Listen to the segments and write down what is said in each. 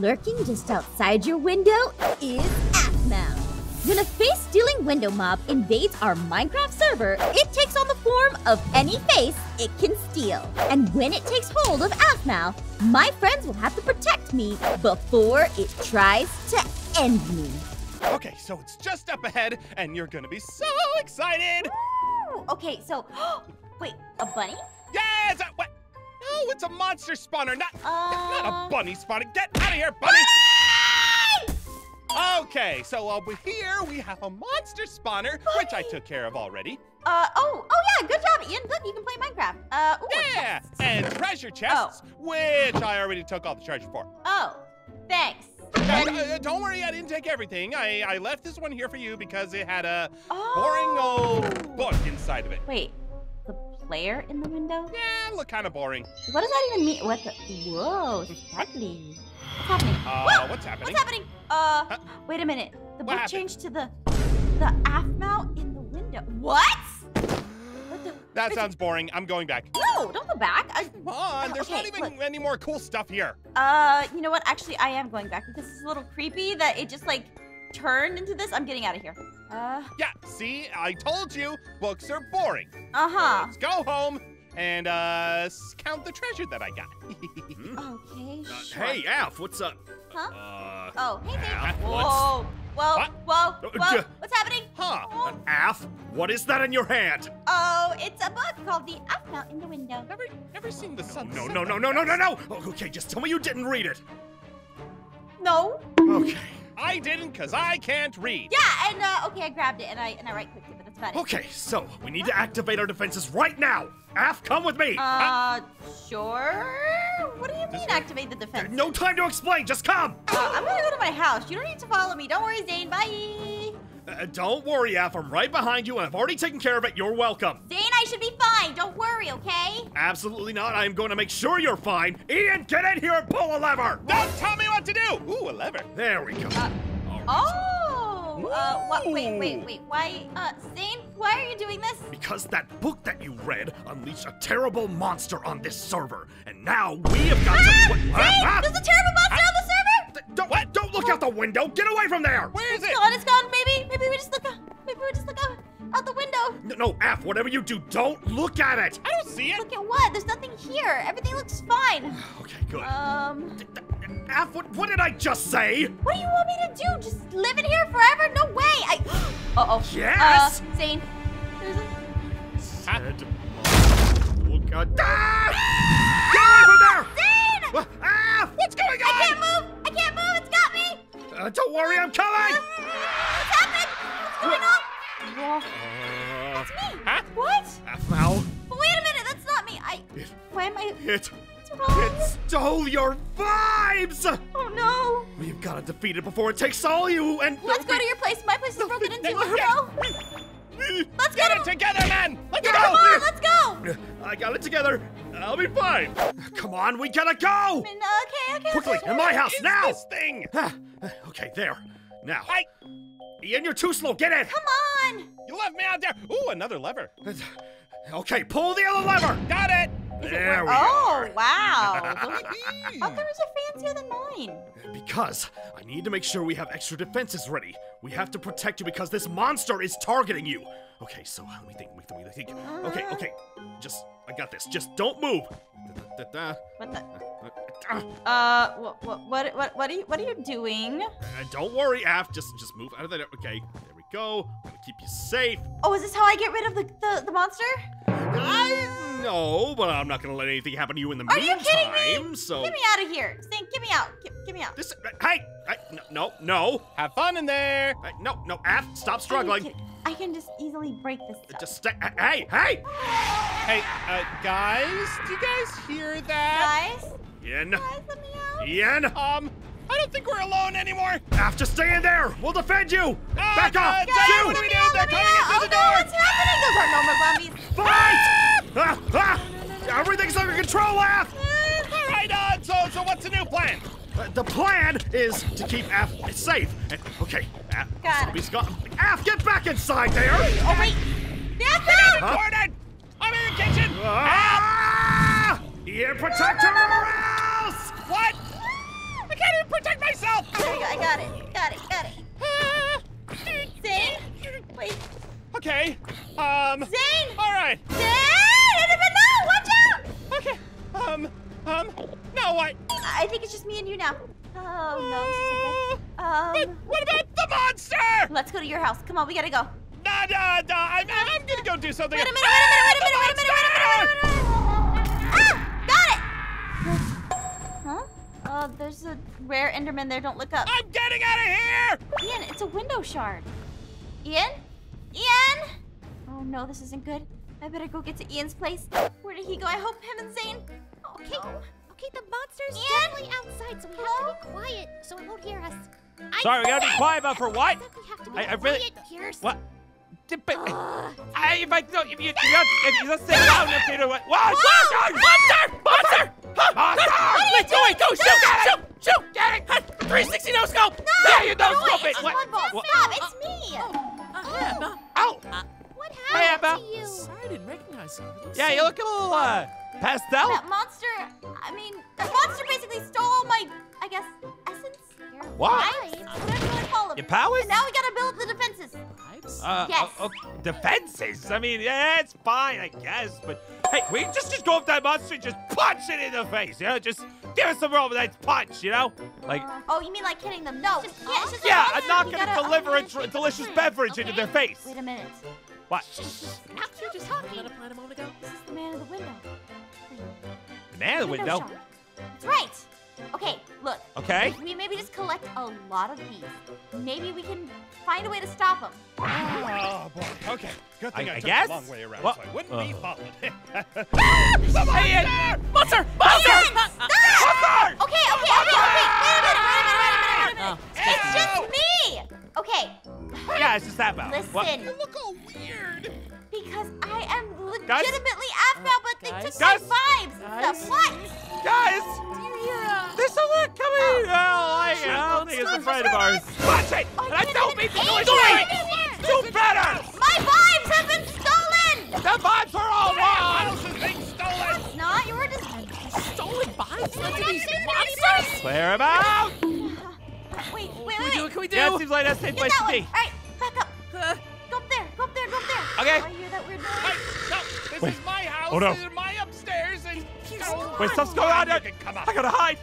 Lurking just outside your window is Aphmau. When a face-stealing window mob invades our Minecraft server, it takes on the form of any face it can steal. And when it takes hold of Aphmau, my friends will have to protect me before it tries to end me. Okay, so it's just up ahead, and you're gonna be so excited! Ooh, okay, so wait, a bunny? Yes! uh? No, it's a monster spawner, not, not Uh, a bunny spawner. Get out of here, bunny! Okay, so over here we have a monster spawner, which I took care of already. Uh oh, oh yeah, good job, Ian. Look, you can play Minecraft. Uh, ooh, Yeah, and treasure chests, which I already took all the treasure for. Oh, thanks. Uh, uh, don't worry, I didn't take everything. I, I left this one here for you because it had a oh. boring old book inside of it. Wait, player in the window? Yeah, look kind of boring. What does that even mean? What the? Whoa, sparkly. What's happening? Uh, what's happening? What's happening? Uh, Huh? wait a minute. The book happened? changed to the the Aphmau in the window. What? What the? That sounds boring. I'm going back. No, don't go back. I, Come on, there's not even look. any more cool stuff here. uh, you know what? Actually, I am going back because it's a little creepy that it just like turned into this. I'm getting out of here. Uh, Yeah, see, I told you, books are boring. uh huh. Let's go home and uh count the treasure that I got. Okay, Uh, sure. hey, Alf, what's up? Huh? Uh, Oh, hey, Alf, Dave. what's- Whoa, whoa, What? whoa, Uh, whoa. What's happening? huh? Oh, Alf, what is that in your hand? oh, it's a book called The Aphmau in the Window. Never, never seen the sun. No, set no, no, no, no, no, no! Oh, okay, just tell me you didn't read it. No. Okay, I didn't, cause I can't read. Yeah, and uh, okay, I grabbed it and I and I right clicked it, but that's about it. okay, so we need to activate our defenses right now. Aph, come with me. Uh, sure. What do you mean activate the defense? no time to explain, just come. Uh, I'm gonna go to my house. You don't need to follow me. Don't worry, Zane. Bye. Uh, don't worry, Alf, I'm right behind you, and I've already taken care of it. You're welcome. Zane, I should be fine. Don't worry, okay? Absolutely not. I am going to make sure you're fine. Ian, get in here and pull a lever. Don't tell me what to do. Ooh, a lever. There we go. Uh, All right. Oh. Uh, what? Wait, wait, wait. Why? Uh, Zane, why are you doing this? Because that book that you read unleashed a terrible monster on this server, and now we have got Ah! to. Zane, What? Ah, there's a terrible monster on the server. Th- Don't, don't look out the window! Get away from there! Where is It's it? gone. It's gone. Maybe, maybe we just look out. Maybe we just look out out the window. No, no, F, whatever you do, don't look at it! I don't see it. Look at what? There's nothing here. Everything looks fine. Okay, good. Um, Th- th- F, what, what did I just say? what do you want me to do? Just live in here forever? No way. I. Uh oh. Yes! Uh, Zane. There's a. Said Look at ah! Uh, don't worry, I'm coming! What's happened? What's going on? Whoa. Uh, It's me. Huh? What? F now. But wait a minute. That's not me. I. It, Why am I? it, What's wrong? it stole your vibes! Oh no. We've got to defeat it before it takes all you and. Let's go to your place. My place is broken into. Let's go. Let's Get go. it together, man. Let's Yeah, go. come on. Let's go. I got it together. I'll be fine. Come on, we gotta go! Okay, okay. Quickly, in my house Is now! this thing? Okay, there. Now, I. Ian, you're too slow. Get in. Come on. You left me out there. Ooh, another lever. Okay, pull the other lever. Got it There work- we oh, are. wow. Look at How me. come yours are fancier than mine? Because I need to make sure we have extra defenses ready. We have to protect you because this monster is targeting you. Okay, so let me think. Let me think. Okay, uh-huh. okay. Just, I got this. Just don't move. Da-da-da-da. What the? Ah, Uh, what, what, what, what, what are you, what are you doing? uh, don't worry, Aph. Just, just move out of there. Okay, there we go. I'm gonna keep you safe. Oh, is this how I get rid of the, the, the monster? I know, but I'm not gonna let anything happen to you in the meantime. Are you kidding me? So Get me out of here. Zane, get me out. Get, get me out. this. Hey, hey, no, no, no, Have fun in there. Hey, no, no. Aph, stop Are you struggling. I can just easily break this stuff. Just stay. Hey, hey, Hey, uh, guys, do you guys hear that? Guys, Ian, guys, let me out. Ian. Um, I don't think we're alone anymore. Aph, just stay in there. We'll defend you. Ah, Back. God, Guys, let What do we me do? out, They're let me coming in out. through the oh, door. No, what's happening? Those are normal zombies. Fight! Ah, ah, everything's under control, Aph. All right, uh, so, so what's the new plan? Uh, the plan is to keep Aph safe. And, okay, Aph, Got got. Aph, get back inside there. Oh, wait. Back up! Huh? here, protect her or else! What? I can't even protect myself! Okay, I got it, got it, got it. Zane? Wait. Okay, um... Zane! All right. Zane! I! Watch out! Okay, um, um, no, what? I think it's just me and you now. Oh, no, uh, okay. um, what about the monster? Let's go to your house. Come on, we gotta go. Nah, nah, nah, I'm, I'm gonna go do something. Wait a minute, wait a minute, wait a minute, wait a minute, wait a minute, wait a minute. Uh, there's a rare Enderman there. Don't look up. I'm getting out of here. Ian, it's a window shard. Ian? Ian? Oh no, this isn't good. I better go get to Ian's place. Where did he go? I hope him and Zane. Okay, okay, the monster's Ian? definitely outside, so we have to be quiet so it won't hear us. I Sorry, we gotta be quiet about for what? I said we to be I- I really- Pierce. What? Did- but- Ugh. I, if I don't, if you, if you, if you just sit down, if you do what? What? Monster! Monster! Monster! Monster! Wait, go, wait, go, shoot, shoot, shoot, get it! 360 no scope! There you no scope it! It's What? SpongeBob. what- Stop, it's uh, me. Oh, uh, Ow! Oh. Uh, what Hey, happened Abba. to you? Sorry, I didn't recognize you. You look Yeah, so- you look a little, uh, pastel? That monster, I mean, that monster basically stole my, I guess, essence? Your What? Vibes. Whatever you want to call them. Your powers? And now we gotta build the defenses. Uh, Yes. uh, uh, defenses. I mean, yeah, it's fine, I guess. But hey, we just just go up to that monster and just punch it in the face. You know, just give us a roll nice punch. You know, like Uh, oh, you mean like hitting them? No, just, yeah, it's just yeah. I'm not gonna gotta- deliver a okay. dr- delicious beverage into their face. Wait a minute. What? Now you're just Remember talking. the plan a moment ago? This is the man in the window. The man in the window. shard. That's right. Okay, look. Okay. We maybe just collect a lot of these. Maybe we can find a way to stop them. Oh boy. Okay. Good thing I- I, I took guess? the long way around, What? so I wouldn't Uh. be followed. Hey, Ian! Monster! Monster! Ian, Monster! Okay, okay, okay, okay. Wait a minute, wait a minute, wait a minute, wait a minute. It's just me. Okay, Yeah, it's just that about. What? listen. you look all weird. Because I am Guys? legitimately aphmau, but they Guys? took my Guys? vibes and Guys? stuff. What? Guys! Do you hear, uh... There's someone coming! Oh, I, I don't think it's a friend of ours. Punch it! Oh, And I don't minute. mean to do it! Do it! Do better! My vibes have been stolen! The vibes are all wrong! House is being stolen. It's not. You were just. Stolen vibes led to these monsters? Clear him out! Wait, wait, What wait, can we do? What can we do? Yeah, it seems like that's the Get place to be. All right, house. Oh, no. These are my upstairs, and oh, Wait, stuff's come going on You there. can come up. I gotta hide.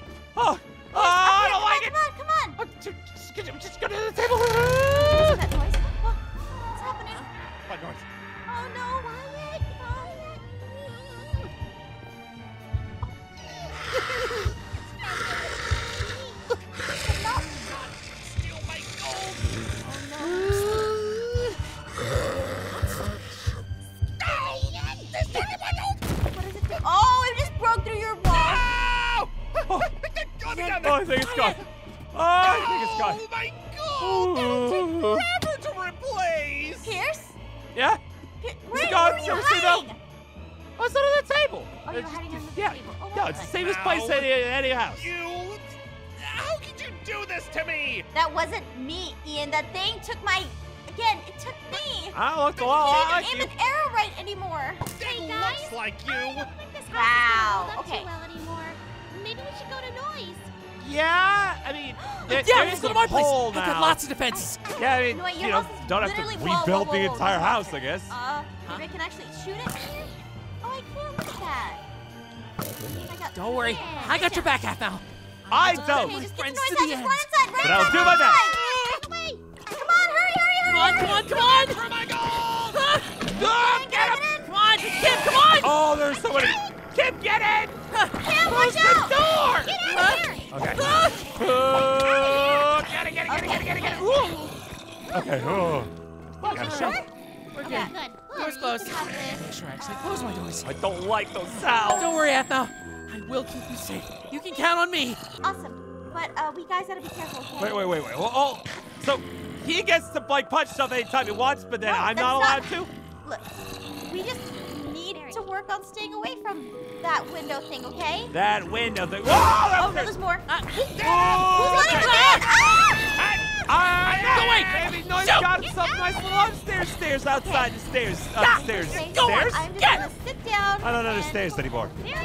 Wasn't me, Ian. That thing took my. Again, it took me. I look a lot Can't like even you. aim an arrow right anymore. It guys. looks like you. I don't think this Wow, is gonna hold up okay. too well anymore. Maybe we should go to noise. Yeah, I mean, there, yeah, there let's go to my place. hole I've got now. lots of defenses. Yeah, I mean, You know you know, don't have to literally- whoa, whoa, whoa, the whoa, entire whoa, house, okay. I guess. Uh, maybe I can actually shoot it. Oh, I can. Look at that. I got- Don't worry, I got your back half now. I don't. just get the friends noise to out. the Just end. run inside. Run But I'll do my best. inside. Come on, hurry, hurry, hurry. Come on, come on, come on! For my gold. Ah, Ah, get him! Come on, Kim, come on! Oh, there's somebody. Kim, get in! Cam, watch Close the out. door! Get out of here! Okay. Ah, Oh, get it, get it, get it, get it, get it, get it. Ooh. Okay. Oh. Got a shovel. We're good. Yeah, good. Door's closed. You. Make sure I actually close my doors. I don't like those sounds. Don't worry, Athel. I will keep you safe. You can count on me. Awesome. But uh, we guys gotta be careful, okay? Wait, wait, wait, wait. Well, oh, so he gets to like punch stuff anytime he wants, but then No, I'm not allowed to. Look, we just need to work on staying away from that window thing, okay? That window thing. Whoa! That Oh, no, there's more. Ah, Oh, Who's letting okay. me in? Ah! Go away. Baby, no, you Shoot. got himself nice little upstairs stairs outside the stairs. Yeah. Upstairs. Okay, Go on. Stairs? I'm just Get. gonna sit down. I don't and- understand anymore. Barricade the windows.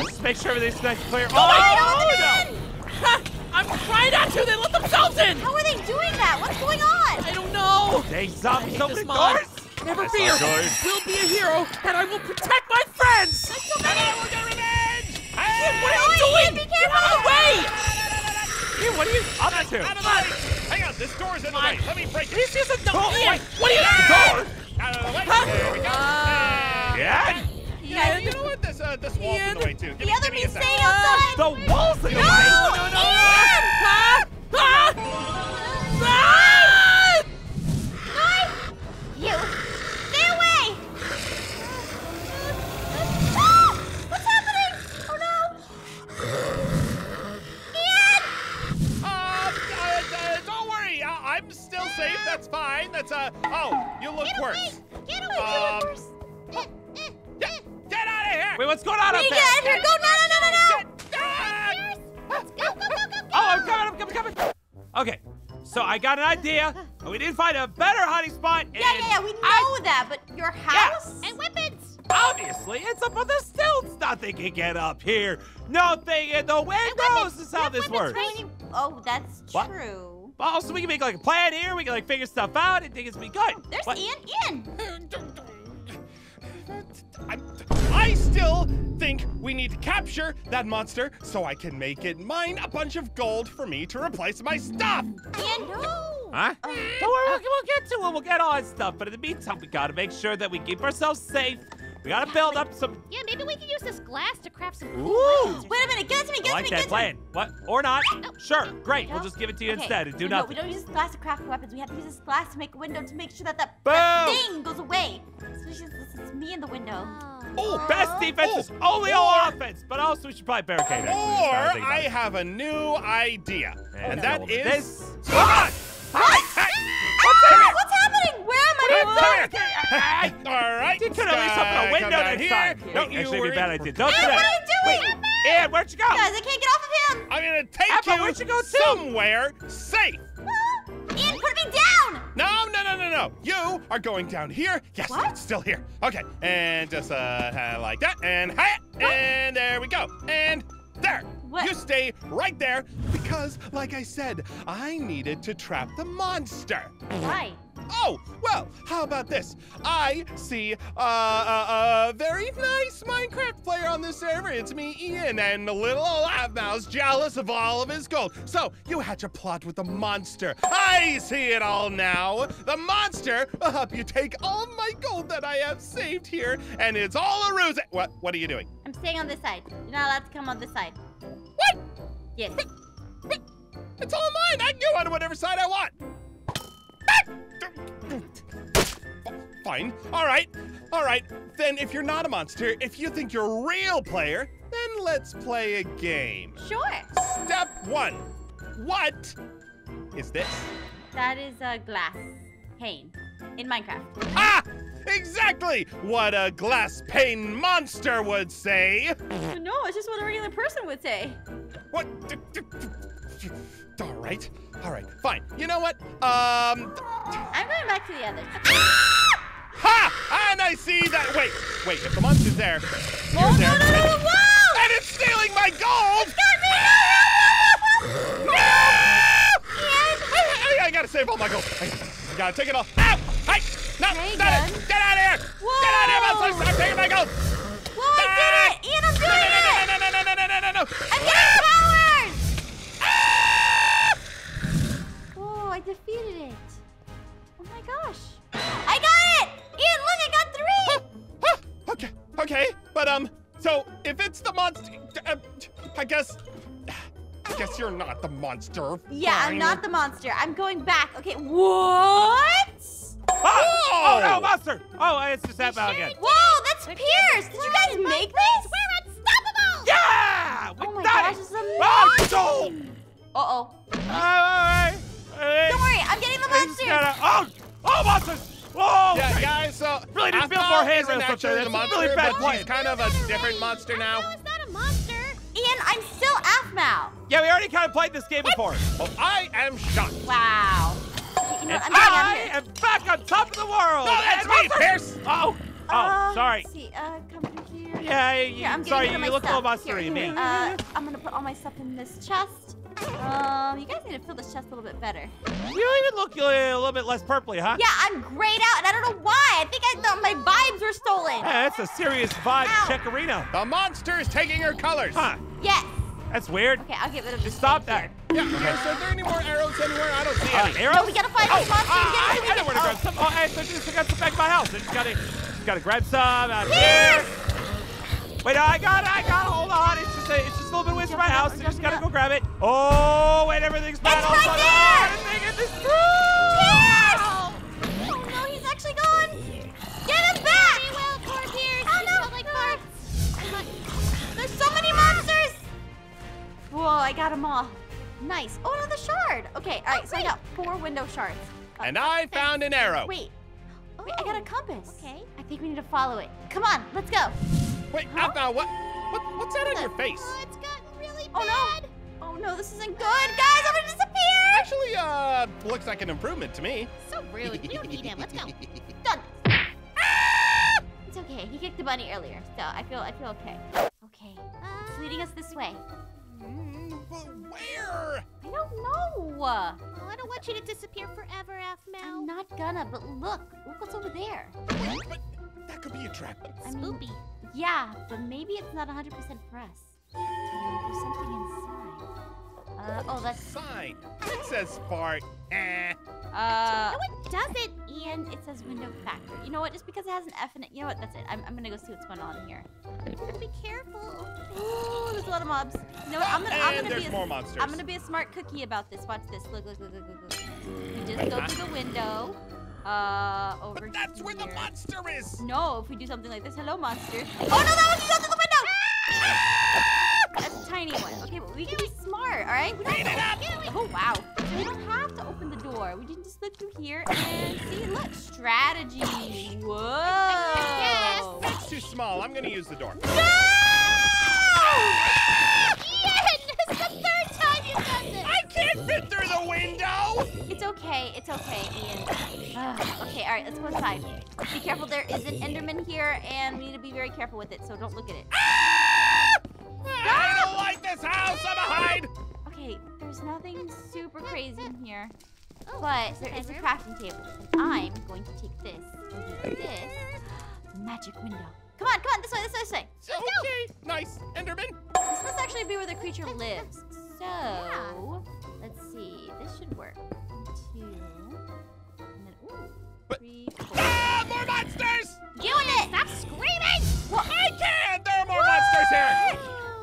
Just make sure everything's nice and clear. Oh, I don't oh, no. them in! Ah, I'm trying not to. They let themselves in. How are they doing that? What's going on? I don't know. They zombies, Take open this doors! Never fear. not good. We'll be a hero, and I will protect my friends. So And I will get revenge! Ian, what are you doing? Get out of the way! Ian, what are you up to? Out of the way! Hang on, this door's in the way. Let me break it. This isn't no. Oh, Ian, wait. what are you Door? Know what? This this wall's in the way too. Give The me, other give me means stay second. outside. The walls in the No, way! no, no, Ian! Ah! Ah! Ah! You, stay away! Ah! What's happening? Oh no! Ian! Uh, uh, uh, don't worry. Uh, I'm still safe. That's fine. That's uh. Oh, you look Get worse. away! Get away! Um, Get worse. Out of here! Wait, what's going on We up there? get here! Go! No! No! No! No! no! Ah! Let's go, go, go, go, go! Oh, I'm coming, I'm coming, coming. Okay, so I got an idea. We didn't find a better hiding spot. Yeah, yeah, yeah. We know that, but your house? And weapons! Obviously, it's up on the stilts. Nothing can get up here. Nothing in the windows is how this works. Oh, that's What? true. Also, we can make like a plan here. We can like figure stuff out and think it's be good. There's What? Ian. Ian. I still think we need to capture that monster so I can make it mine a bunch of gold for me to replace my stuff. Ian. No. Huh? Uh, don't worry, we'll, we'll get to it. We'll get all that stuff. But in the meantime, we gotta make sure that we keep ourselves safe. We gotta build up some. Yeah, maybe we can use this glass to craft some Ooh. weapons. Wait a minute. Give it to me. I Give it like to me. that Give it to me. plan. What? Or not? Oh. Sure. Great. We'll just give it to you Okay. instead and do no, nothing. we don't use this glass to craft weapons. We have to use this glass to make a window to make sure that that, that thing goes away. So it's, just, it's, it's me in the window. Oh, Best uh-huh. defense Oh, is only all offense, but also we should probably barricade it. Or I I have a new idea, and no. that is this. Run! Ah! Ah! Ah! Hi! What's happening? Where am I? Come Come here. here! All right. You could at least open a window come next here. time. Don't Wait, you actually, it'd be a bad idea. Don't do that. what are you doing? Ian, where'd you go? Guys, I can't get off of him. I'm gonna take Apple, you, where'd you go somewhere safe. No. You are going down here. Yes, What? it's still here. Okay, and just uh uh, like that, and hi, and there we go, and there. What? You stay right there because, like I said, I needed to trap the monster. Why? Oh, well, how about this? I see uh, a, a very nice Minecraft player on this server. It's me, Ian, and the little old mouse jealous of all of his gold. So you hatch a plot with the monster. I see it all now. The monster uh, will help you take all my gold that I have saved here, and it's all a ruse. What? What are you doing? I'm staying on this side. You're not allowed to come on this side. What? Yes. But, but, It's all mine. I can go on whatever side I want. Fine. All right. All right. Then, if you're not a monster, if you think you're a real player, then let's play a game. Sure. Step one. What is this? That is a glass pane in Minecraft. Ah! Exactly what a glass pane monster would say. No, it's just what a regular person would say. What? All right. All right. Fine. You know what? Um. I'm going back to the others. Ha! And I see that. Wait, wait. If the monster's there, Oh, you're no, there. no, no, no, whoa! And it's stealing my gold. No! I, I gotta save all my gold. I, I gotta take it all. Ow! Hey! No! Stop good. it! Get out of here! Get out of here, monster! I'm taking my gold! Whoa, I did it! Ian, I'm No, doing no, it! no, no, no, no, no, no, no, no, no! I'm getting guess, I guess you're not the monster. Yeah, I'm not the monster. I'm going back. Okay, what? Ah! Oh, no, oh, oh, monster! Oh, it's just that again. Whoa, that's Pierce! Did you guys make this? We're unstoppable! Yeah! We Oh my gosh, it! this is Oh, amazing! Uh-oh. Alright, alright. Don't worry, I'm getting the It's monsters! gotta- Oh! Oh, monsters! Whoa! Yeah, guys, so Really need to build Aphmau more isn't handrails up actually there. the That's a monster, really bad but plan. she's kind of a different monster now. How is that a monster? Ian, I'm still Aphmau. Yeah, we already kind of played this game before. Well, I am shocked. Wow. You know And? I'm I here. am back on top of the world! No, that's me, Pierce. Oh! Oh, Uh, sorry. Let's see, uh, come through here. Yeah, you, Here, I'm sorry, you my look a little stuff. to me. Uh, I'm gonna put all my stuff in this chest. Um, you guys need to fill the chest a little bit better. You even look a little bit less purpley, huh? Yeah, I'm grayed out, and I don't know why. I think I thought my vibes were stolen. Yeah, that's a serious vibe Ow. checkerino. The monster is taking her colors. Huh? Yes. That's weird. Okay, I'll get rid of this. Just stop that. here. Yeah, okay, so are there any more arrows anywhere? I don't see Uh, any. arrows? No, we gotta find oh, this monster and get it I, I know where to grab oh. some. Oh, I, I just got some back at my house. I just gotta, just gotta grab some out here. Wait, I got it. I got it. Hold on. It's just a, it's just a little bit away from my house. I just gotta go grab it. Oh, wait, everything's bad. It's all right of a sudden. there! Oh, this thing is Oh no, he's actually gone. Get him back! Very well, poor Pierce. Oh, no. like farts. There's so many monsters. Whoa, I got them all. Nice. Oh, another shard. Okay, all right. so I got four window shards. Uh, And I found an arrow. Wait. Wait, I got a compass. Okay. I think we need to follow it. Come on, let's go. Wait, Alpha, what, what? What's that on your face? Oh, it's gotten really Oh bad. no. Oh no, this isn't good, guys. I'm gonna disappear. Actually, uh, looks like an improvement to me. So rude. We don't need him. Let's go. Done. It's okay. He kicked the bunny earlier, so I feel I feel okay. Okay. It's leading us this way. Mm, but where? I don't know. Oh, I don't want you to disappear forever, I'm not gonna, but look, look what's over there. Wait, but that could be a trap. I mean, Spoopy. Yeah, but maybe it's not 100% for us. There's something inside. Uh, oh, that's, Sign. It says fart. Eh. uh, No, it doesn't. and it says window factor. You know what? Just because it has an F in it, you know what? That's it. I'm, I'm gonna go see what's going on here. Be careful. Oh, there's a lot of mobs. You know what? I'm gonna, I'm And gonna there's be a, more monsters. I'm gonna be a smart cookie about this. Watch this. Look, look, look, look, look, look. We just go through the window. Uh, over But that's where the monster is. No, if we do something like this, hello, monster. Oh no, that one can go through the window! That's a tiny one. Okay, but we can be smart, all right? We don't Clean it up. Oh wow. So we don't have to open the door. We can just look through here and see. Look, strategy. Whoa. That's too small. I'm gonna use the door. Ian, this is the third time you've done this. I can't fit through the window. It's okay. It's okay, Ian. Ugh, okay, all right. Let's go inside. Be careful. There is an Enderman here, and we need to be very careful with it. So don't look at it. Ah! I don't like this house. I'm a hide. Okay, there's nothing super crazy in here. Oh, But is there it is a crafting table. I'm going to take this this. Magic window. Come on, come on, this way, this way, this way. Okay. Nice. Enderman. This must actually be where the creature lives. So, let's see. This should work. Two, and then, ooh, three, four. Ah, more monsters. Doing it! Stop screaming! Well, I can. There are more monsters here.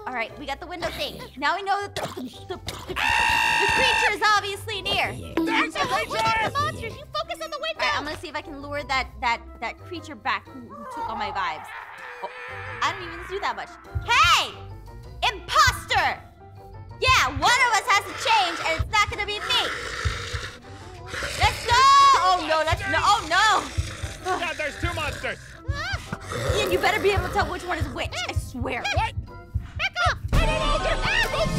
All right, we got the window thing. Now we know that the, the, the, the, the creature is obviously near. There's a What creature. the monsters? You focus on the window. All right, I'm gonna see if I can lure that that that creature back who, who took all my vibes. Oh, I don't even do that much. Hey, imposter! Yeah, one of us has to change, and it's not gonna be me. Two. Ian, you better be able to tell which one is which. I swear. What? Back off! No, no, no, get So,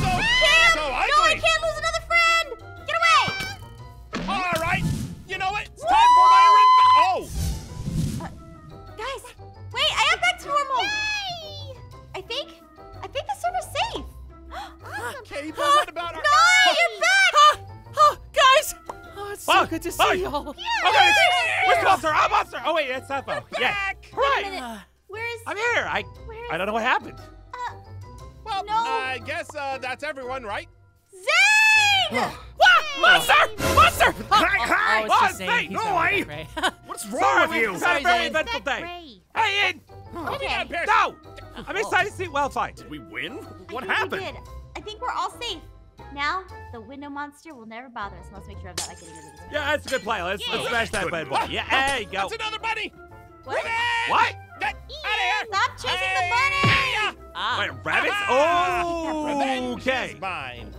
Can't! so no, I can't lose another friend. Get away! All right. You know what? It's time for my ren- Oh. Uh, guys, wait, I am back to normal. Yay! I think, I think the server's safe. Okay, but what about our? No, you're back. Oh, guys! Oh, it's so good to see y'all. Okay, where's Monster? I'm Monster. Oh wait, that's Sappho. Yeah. Back. Wait a Right. minute. Where is? I'm here. I Where I don't know what happened. Uh, Well, No. I guess uh, that's everyone, right? Zane! What? Monster! Monster! Oh, it's Oh, just saying thank he's no way. Ray. What's Sorry, wrong with we you? had a very eventful day. Ray. Hey, Ian! Okay. Pierce. No! I'm excited to see. Well, fine. Did we win? I What think we happened? did. I think we're all safe. Now, the window monster will never bother us. Let's make sure I'm not like getting rid of this. Yeah, that's a good play. Let's let's smash that bad boy. Yeah, there you go. That's another bunny. What? Revenge! What? Get out of here! Stop chasing the bunny! Ah. Wait, rabbits? Ah! Oh, Revenge okay. is mine.